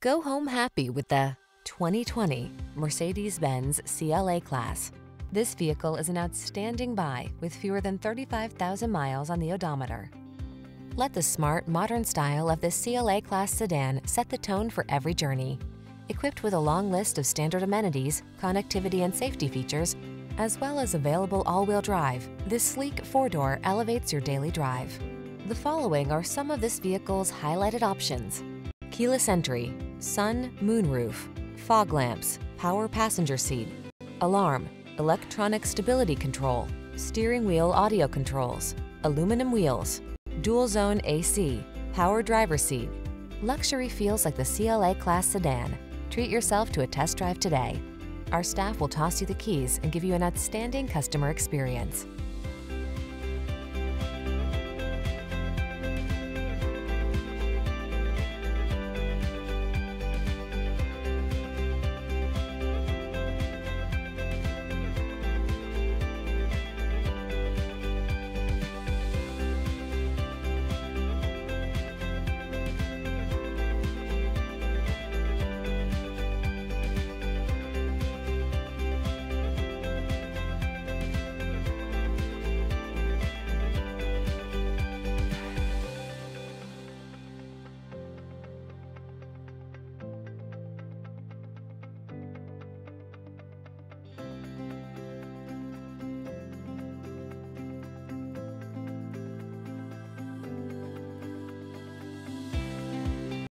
Go home happy with the 2020 Mercedes-Benz CLA Class. This vehicle is an outstanding buy with fewer than 35,000 miles on the odometer. Let the smart, modern style of this CLA Class sedan set the tone for every journey. Equipped with a long list of standard amenities, connectivity and safety features, as well as available all-wheel drive, this sleek four-door elevates your daily drive. The following are some of this vehicle's highlighted options. Keyless entry, sun, moonroof, fog lamps, power passenger seat, alarm, electronic stability control, steering wheel audio controls, aluminum wheels, dual zone AC, power driver seat. Luxury feels like the CLA Class sedan. Treat yourself to a test drive today. Our staff will toss you the keys and give you an outstanding customer experience.